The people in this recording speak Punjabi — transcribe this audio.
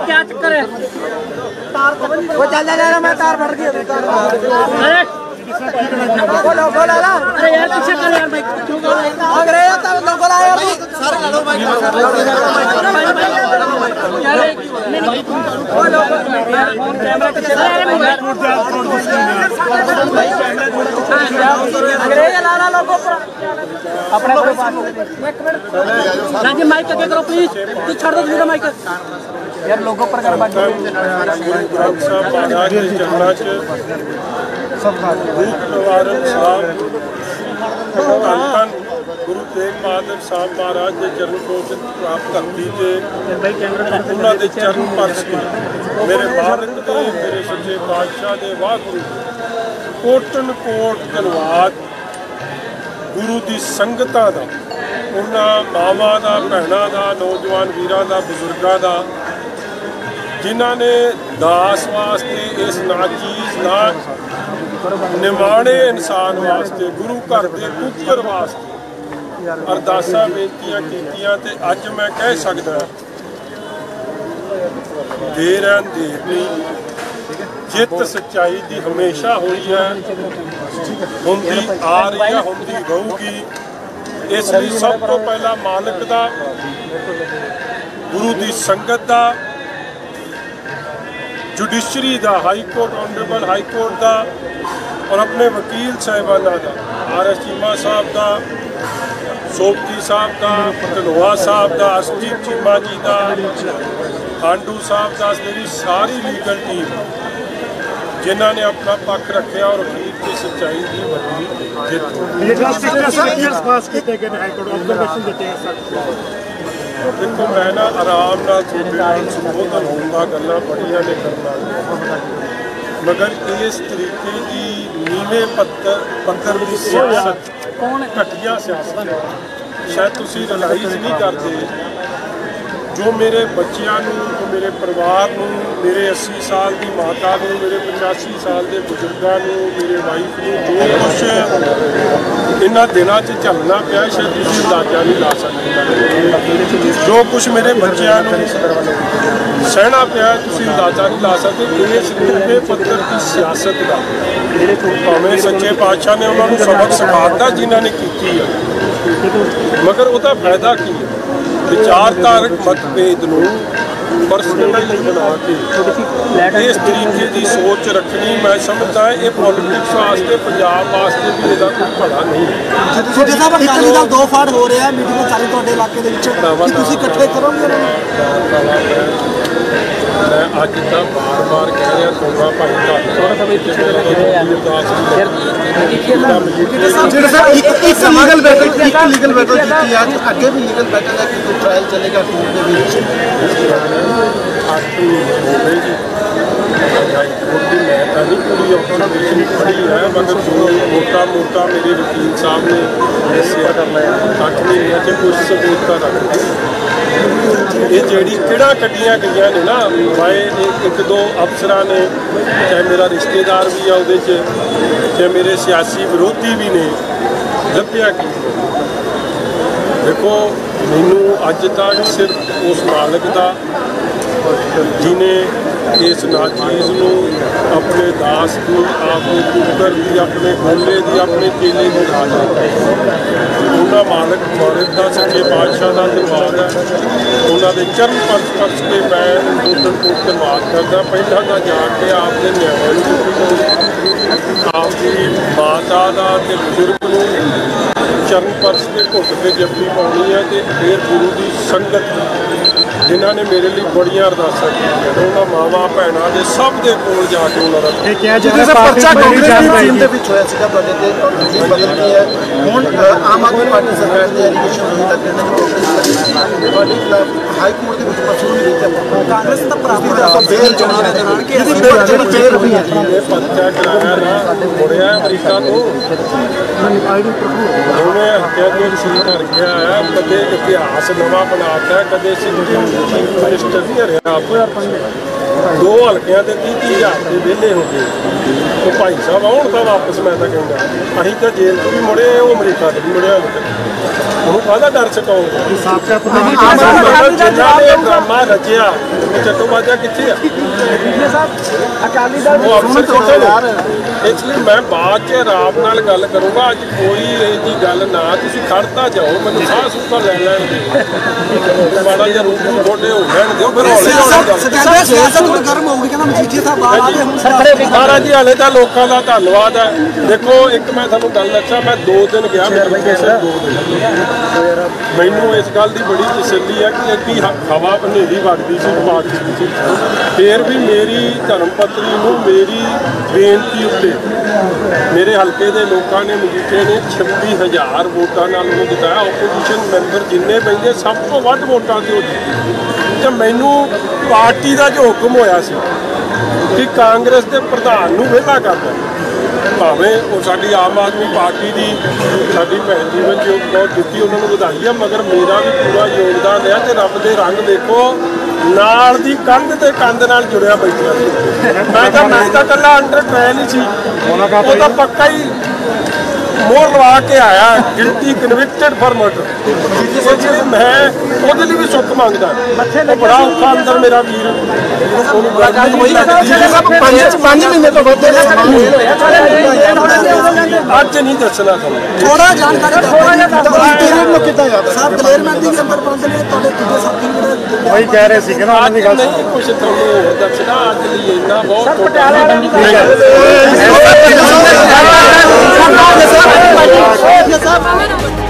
क्या चक्कर है वो चल जा रहा मैं तार भर गया अरे बोलो बोलो ना अरे यार पीछे कर यार भाई क्यों कर भाग रहे हो तब लोग बोला यार सर लड़ो भाई यार नहीं बोलो कैमरा पीछे अंग्रेज ला ला लोगों पर अपने कोई बात नहीं राजी माइक आगे करो प्लीज तू छोड़ दो मेरा माइक यार लोगों पर कर बात गुरु साहब महाराज चमड़ा ਗੁਰੂ ਨਾਨਕ ਸਾਹਿਬ ਧੰਨ ਗੁਰੂ ਤੇਗ ਬਹਾਦਰ ਸਾਹਿਬ ਮਹਾਰਾਜ ਦੇ ਚਰਨ ਕੋਟ ਪ੍ਰਾਪਤ ਉਹਨਾਂ ਦੇ ਮੇਰੇ ਸੱਚੇ ਪਾਤਸ਼ਾਹ ਦੇ ਵਾਹਿਗੁਰੂ ਕੋਟਨ ਕੋਟ ਧੰਨਵਾਦ ਗੁਰੂ ਦੀ ਸੰਗਤਾਂ ਦਾ ਉਹਨਾਂ ਮਾਵਾਂ ਦਾ ਭੈਣਾਂ ਦਾ ਨੌਜਵਾਨ ਵੀਰਾਂ ਦਾ ਬਜ਼ੁਰਗਾਂ ਦਾ ਜਿਨ੍ਹਾਂ ਨੇ ਦਾਸ ਵਾਸਤੇ ਇਸ ਨਾਚੀਜ਼ ਨਾਚ ਨਿਮਾਣੇ ਇਨਸਾਨ ਵਾਸਤੇ, ਗੁਰੂ ਘਰ ਦੇ ਕੁੱਕਰ ਵਾਸਤੇ ਅਰਦਾਸਾਂ ਬੇਨਤੀਆਂ ਕੀਤੀਆਂ ਤੇ ਅੱਜ ਮੈਂ ਕਹਿ ਸਕਦਾ ਦੇਰ ਹੈ ਦੇਰ ਨਹੀਂ ਜਿੱਤ ਸੱਚਾਈ ਦੀ ਹਮੇਸ਼ਾ ਹੋਈ ਹੈ। ਹੁੰਦੀ ਆ ਰਹੀ ਹੈ, ਹੁੰਦੀ ਰਹੂਗੀ। ਇਸ ਲਈ ਸਭ ਤੋਂ ਪਹਿਲਾਂ ਮਾਲਕ ਦਾ, ਗੁਰੂ ਦੀ ਸੰਗਤ ਦਾ ਜੁਡੀਸ਼ਰੀ ਦਾ high court honourable high court ਦਾ ਔਰ ਆਪਣੇ ਵਕੀਲ ਸਾਹਿਬਾਨਾਂ ਦਾ ਆਰ ਐਸ ਚੀਮਾ ਸਾਹਿਬ ਦਾ ਸੋਪਤੀ ਸਾਹਿਬ ਦਾ ਧਨੋਆ ਸਾਹਿਬ ਦਾ ਅਸਜੀਤ ਚੀਮਾ ਜੀ ਦਾ ਖਾਂਡੂ ਸਾਹਿਬ ਦਾ ਮੇਰੀ ਸਾਰੀ ਲੀਗਲ ਟੀਮ ਜਿਨ੍ਹਾਂ ਨੇ ਆਪਣਾ ਪੱਖ ਰੱਖਿਆ ਔਰ ਅਖੀਰ ਤੇ ਸੱਚਾਈ ਦੀ ਵੱਡੀ ਜਿੱਤ ਪਾਸ ਕੀਤੇ ਗਏ ਹਾਈ ਕੋਰਟ ਆਬਜ਼ਰਵੇਸ਼ਨ ਦਿੱਤੇ ਸਰ ਦੇਖੋ ਮੈਂ ਨਾ ਆਰਾਮ ਨਾਲ ਤੁਹਾਡੇ ਨਾਲ ਸੰਬੋਧਨ ਹੁੰਦਾ ਗੱਲਾਂ ਬੜੀਆਂ ਨੇ। ਕਰਨਾ ਮਗਰ ਇਸ ਤਰੀਕੇ ਦੀ ਨੀਵੇਂ ਪੱਤਰ ਪੱਤਰ ਦੀ ਸਿਆਸਤ ਕੌਣ ਘਟੀਆ ਸਿਆਸਤ ਸ਼ਾਇਦ ਤੁਸੀਂ ਰਿਲਾਈਜ਼ ਨਹੀਂ ਕਰਦੇ ਜੋ ਮੇਰੇ ਬੱਚਿਆਂ ਨੂੰ ਜੋ ਮੇਰੇ ਪਰਿਵਾਰ ਨੂੰ ਮੇਰੇ 80 ਸਾਲ ਦੀ ਮਾਤਾ ਨੂੰ ਮੇਰੇ 85 ਸਾਲ ਦੇ ਬਜ਼ੁਰਗਾਂ ਨੂੰ ਮੇਰੇ ਵਾਈਫ ਨੂੰ ਜੋ ਕੁਛ ਇਹਨਾਂ ਦਿਨਾਂ 'ਚ ਝੱਲਣਾ ਪਿਆ ਸ਼ਾਇਦ ਤੁਸੀਂ ਅੰਦਾਜ਼ਾ ਨਹੀਂ ਲਾ ਸਕਦੇ। ਜੋ ਕੁਛ ਮੇਰੇ ਬੱਚਿਆਂ ਨੂੰ ਸਹਿਣਾ ਪਿਆ ਤੁਸੀਂ ਅੰਦਾਜ਼ਾ ਨਹੀਂ ਲਾ ਸਕਦੇ ਇਸ ਨੀਵੇਂ ਪੱਤਰ ਦੀ ਸਿਆਸਤ ਦਾ। ਭਾਵੇਂ ਸੱਚੇ ਪਾਤਸ਼ਾਹ ਨੇ ਉਹਨਾਂ ਨੂੰ ਸਬਕ ਸਿਖਾਤਾ, ਜਿਨ੍ਹਾਂ ਨੇ ਕੀਤੀ ਹੈ ਮਗਰ ਉਹਦਾ ਫਾਇਦਾ ਕੀ ਹੈ? ਵਿਚਾਰਧਾਰਕ ਮਤਭੇਦ ਨੂੰ ਪਰਸਨਲੀ ਬਣਾ ਕੇ ਇਸ ਤਰੀਕੇ ਦੀ ਸੋਚ ਰੱਖਣੀ ਮੈਂ ਸਮਝਦਾ ਇਹ ਪੋਲਿਟਿਕਸ ਵਾਸਤੇ ਪੰਜਾਬ ਵਾਸਤੇ ਵੀ ਇਹਦਾ ਕੋਈ ਭਲਾ ਨਹੀਂ ਹੈ। ਤੁਹਾਡੇ ਸਾਹਿਬ ਅਕਾਲੀ ਦਲ ਦੋ ਫਾੜ ਹੋ ਰਿਹਾ ਮੀਟਿੰਗ ਚੱਲ ਤੁਹਾਡੇ ਇਲਾਕੇ ਦੇ ਵਿੱਚ। ਕੀ ਤੁਸੀਂ ਇਕੱਠੇ ਕਰੋਗੇ? ਮੈਂ ਅੱਜ ਤਾਂ ਬਾਰ-ਬਾਰ ਕਹਿ ਰਿਹਾ ਤੁਹਾਡਾ ਭਾਈ ਘਰ ਥੋੜਾ ਸਮਾਂ ਪਿੱਛੇ ਜਿਹੜੇ ਸਰ ਇੱਕ ਇੱਕ ਲੀਗਲ ਬੈਟਲ ਇੱਕ ਲੀਗਲ ਬੈਟਲ ਜਿੱਤੀ ਅੱਜ ਅੱਗੇ ਵੀ ਲੀਗਲ ਬੈਟਲ ਹੈ ਕਿ ਕੋਈ ਟ੍ਰਾਇਲ ਚੱਲੇਗਾ ਕੋਰਟ ਦੇ ਵਿੱਚ? ਮੈਂ ਤਾਂ ਨਹੀਂ ਪੂਰੀ ਆਪਰੇਸ਼ਨ ਪੜੀ ਹੈ ਮਗਰ ਜੋ ਮੋਟਾ ਮੋਟਾ ਮੇਰੇ ਵਕੀਲ ਸਾਹਿਬ ਨੇ ਦੱਸਿਆ ਅੱਠ ਮਹੀਨਿਆਂ 'ਚ ਕੁਝ ਸਬੂਤ ਤਾਂ ਰੱਖਦੇ ਇਹ ਜਿਹੜੀ ਕਿਹੜਾ ਕੱਢੀਆਂ ਗਈਆਂ ਨੇ ਨਾ ਮੈਂ ਇੱਕ ਦੋ ਅਫਸਰਾਂ ਨੇ, ਚਾਹੇ ਮੇਰਾ ਰਿਸ਼ਤੇਦਾਰ ਵੀ ਆ ਉਹਦੇ 'ਚ, ਚਾਹੇ ਮੇਰੇ ਸਿਆਸੀ ਵਿਰੋਧੀ ਵੀ ਨੇ, ਲੱਭਿਆ ਕੀ? ਦੇਖੋ, ਮੈਨੂੰ ਅੱਜ ਤੱਕ ਸਿਰਫ ਉਸ ਮਾਲਕ ਦਾ ਜਿਨੇ ਇਸ ਨਾਚੀਜ਼ ਨੂੰ ਆਪਣੇ ਦਾਸ ਦੀ ਆਪਣੇ ਕੁੱਕਰ ਦੀ, ਆਪਣੇ ਗੋਲੇ ਦੀ, ਆਪਣੇ ਚੇਲੇ ਦੀ ਰਾਜ ਉਹਨਾਂ ਮਾਲਕ ਮੌਰਤ ਦਾ ਸੱਚੇ ਪਾਤਸ਼ਾਹ ਦਾ ਧੰਨਵਾਦ ਹੈ। ਉਹਨਾਂ ਦੇ ਚਰਨ ਪਰਸ ਪਰਸ ਕੇ ਮੈਂ ਉਦੋਂ ਤੋਂ ਧੰਨਵਾਦ ਕਰਦਾ। ਪਹਿਲਾਂ ਤਾਂ ਜਾ ਕੇ ਆਪ ਦੇ ਨਿਆਣਿਆਂ ਨੂੰ ਆਪ ਦੀ ਮਾਤਾ ਦਾ ਤੇ ਬਜ਼ੁਰਗ ਨੂੰ ਚਰਨ ਪਰਸ ਦੇ ਘੁੱਟ ਤੇ ਜੱਫੀ ਪਾਉਣੀ ਹੈ ਤੇ ਫਿਰ ਗੁਰੂ ਦੀ ਸੰਗਤ ਜਿਨ੍ਹਾਂ ਨੇ ਮੇਰੇ ਲਈ ਬੜੀਆਂ ਅਰਦਾਸਾਂ ਕੀਤੀਆਂ ਉਹਨਾਂ ਮਾਵਾਂ ਭੈਣਾਂ ਦੇ ਸਭ ਦੇ ਕੋਲ ਜਾ ਕੇ ਉਹਨਾਂ ਦਾ ਇਹ ਕਿਹਾ ਜਾ ਜਿਹੜੇ ਰਿਹਾ ਸਰ ਪਾਰਟੀ ਪਰਚਾ ਕਾਂਗਰਸ ਦੀ ਟੀਮ ਦੇ ਵਿੱਚ ਹੋਇਆ ਸੀਗਾ ਤੁਹਾਡੇ ਤੇ ਜੀ ਬਦਲ ਗਈ ਹੈ। ਹੁਣ ਆਮ ਆਦਮੀ ਪਾਰਟੀ ਸਰਕਾਰ ਦੇ ਐਲੀਗੇਸ਼ਨ ਹੋਣ ਤੱਕ ਇਹਨਾਂ ਨੂੰ ਤੁਹਾਡੇ ਖਿਲਾਫ ਹਾਈ ਕੋਰਟ ਦੇ ਵਿੱਚ ਪਰਸੋਂ ਨਹੀਂ ਦਿੱਤਾ ਕਾਂਗਰਸ ਤਾਂ ਪ੍ਰਾਪਤ ਦਾ ਬੇਲ ਚੋਣਾਂ ਦੇ ਦੌਰਾਨ ਕਿ ਇਹਦੀ ਬੇਲ ਜਿਹੜੀ ਬੇਲ ਹੋਈ ਹੈ ਇਹ ਪਰਚਾ ਕਰਾਇਆ ਨਾ ਮੁੜਿਆ ਅਮਰੀਕਾ ਤੋਂ। ਉਹਨੇ ਹੱਤਿਆ ਦੀ ਰਸੀਦ ਭਰ ਗਿਆ ਹੈ ਕਦੇ ਇਤਿਹਾਸ ਨਵਾਂ ਬਣਾਤਾ ਕਦੇ ਸਿੱਧੀ ਮਿਨਿਸਟਰ ਨਹੀਂ ਰਿਹਾ ਦੋ ਹਲਕਿਆਂ ਦੇ 30 30 ਹਜ਼ਾਰ ਦੇ ਵਿਹਲੇ ਹੋ ਗਏ। ਉਹ ਭਾਈ ਸਾਹਿਬ ਆਉਣ ਤਾਂ ਵਾਪਸ ਮੈਂ ਤਾਂ ਕਹਿੰਦਾ ਅਸੀਂ ਤਾਂ ਜੇਲ੍ਹ ਤੋਂ ਵੀ ਮੁੜੇ ਉਹ ਅਮਰੀਕਾ ਤੋਂ ਵੀ ਮੁੜਿਆ ਉਹਨੂੰ ਕਾਹਦਾ ਡਰ ਸਤਾਉਂਗਾ ਜਿਨ੍ਹਾਂ ਨੇ ਇਹ ਡਰਾਮਾ ਰਚਿਆ ਚੱਟੋ ਬਾਜਾ ਕਿੱਥੇ ਆ? ਅਕਾਲੀ ਦਲ ਉਹ ਅਫਸਰ ਕਿੱਥੇ ਨੇ? ਇਸ ਲਈ ਮੈਂ ਬਾਅਦ ਚ ਆਰਾਮ ਨਾਲ ਗੱਲ ਕਰੂੰਗਾ। ਅੱਜ ਕੋਈ ਇਹ ਜੀ ਗੱਲ ਨਾ ਤੁਸੀਂ ਖੜਤਾ ਜਾਓ ਮੈਨੂੰ ਸਾਹ ਸੁੱਕਾ ਲੈ ਲੈਣ ਦਿਓ। ਮਾੜਾ ਜਿਹਾ ਰੂਪ ਨੂੰ ਥੋੜੇ ਹੋ ਦਿਓ ਫਿਰ ਹੌਲੀ ਹੌਲੀ ਗੱਲ। ਸਿਆਸਤ ਗਰਮ ਹੋ ਗਈ ਕਹਿੰਦਾ ਮਜੀਠੀਆ ਸਾਹਿਬ ਆ ਗਏ ਹੁਣ ਮਹਾਰਾਜ ਜੀ ਹਾਲੇ ਤਾਂ ਲੋਕਾਂ ਦਾ ਧੰਨਵਾਦ ਹੈ। ਦੇਖੋ ਇੱਕ ਮੈਂ ਤੁਹਾਨੂੰ ਗੱਲ ਦੱਸਾਂ ਮੈਂ ਦੋ ਦਿਨ ਗਿਆ ਦੋ ਮੈਨੂੰ ਇਸ ਗੱਲ ਦੀ ਬੜੀ ਤਸੱਲੀ ਹੈ ਕਿ ਹ- ਹਵਾ ਹਨੇਰੀ ਵਗਦੀ ਸੀ ਪਾਕ ਸੀ। ਫੇਰ ਵੀ ਮੇਰੀ ਧਰਮ ਪਤਨੀ ਨੂੰ ਮੇਰੀ ਬੇਨਤੀ ਉੱਤੇ ਮੇਰੇ ਹਲਕੇ ਦੇ ਲੋਕਾਂ ਨੇ ਮਜੀਠੇ ਨੇ 26000 ਵੋਟਾਂ ਨਾਲ ਉਹਨੂੰ ਜਿਤਾਇਆ। ਆਪੋਜੀਸ਼ਨ ਮੈਂਬਰ ਜਿੰਨੇ ਬੈਠੇ ਸਭ ਤੋਂ ਵੱਧ ਵੋਟਾਂ ਤੇ ਉਹ ਜਿੱਤੇ। ਤੇ ਮੈਨੂੰ ਪਾਰਟੀ ਦਾ ਜੋ ਹੁਕਮ ਹੋਇਆ ਸੀ ਕਿ ਕਾਂਗਰਸ ਦੇ ਪ੍ਰਧਾਨ ਨੂੰ ਵਿਹਲਾ ਕਰਦਾ ਭਾਵੇਂ ਉਹ ਸਾਡੀ ਆਮ ਆਦਮੀ ਪਾਰਟੀ ਦੀ, ਸਾਡੀ ਭੈਣ ਜੀ ਵਿੱਚ ਜੋ ਬਹੁਤ ਦਿੱਤੀ ਉਹਨਾਂ ਨੂੰ ਵਧਾਈ ਹੈ ਮਗਰ ਮੇਰਾ ਵੀ ਪੂਰਾ ਯੋਗਦਾਨ ਰਿਹਾ ਤੇ ਰੱਬ ਦੇ ਰੰਗ ਦੇਖੋ ਨਾਲ ਦੀ ਕੰਧ ਤੇ ਕੰਧ ਨਾਲ ਜੁੜਿਆ ਬੈਠਿਆ ਸੀ ਮੈਂ ਤਾਂ ਮੈਂ ਤਾਂ ਕੱਲਾ ਅੰਡਰ ਟ੍ਰਾਇਲ ਹੀ ਸੀ। ਉਹ ਤਾਂ ਪੱਕਾ ਹੀ ਮੋਹਰ ਲਵਾ ਕੇ ਆਇਆ ਗਿਲਟੀ ਕਨਵਿਕਟਡ ਫॉर ਮਰਡਰ ਮੈਂ ਉਹਦੇ ਲਈ ਵੀ ਸੁੱਖ ਮੰਗਦਾ। ਉਹ ਬੜਾ ਔਖਾ ਅੰਦਰ ਮੇਰਾ ਵੀਰ। ਪੰਜ ਮਹੀਨੇ ਤੋਂ ਵੱਧ ਅੱਜ ਨਹੀਂ ਦੱਸਣਾ ਤੁਹਾਨੂੰ। ਥੋੜਾ ਜਾਣਕਾਰੀ ਥੋੜਾ ਜਿਹਾ ਨੂੰ ਕਿੱਦਾਂ ਯਾਦ ਸਾਹਿਬ ਦਲੇਰ ਮਹਿੰਦੀ ਦੇ ਅੰਦਰ ਬੰਦ ਨੇ ਤੁਹਾਡੇ ਵਹੀ ਕਹਿ ਰਹੇ ਸੀਗੇ ਨਾ ਅੱਜ ਨਹੀਂ ਕੁਝ ਤੁਹਾਨੂੰ ਦੱਸਣਾ ਅੱਜ ਲਈ ਇੰਨਾ ਬਹੁਤ ਪਟਿਆਲੇ ਵਾਲਿਆਂ ਦੀ ਸਾਹਿਬ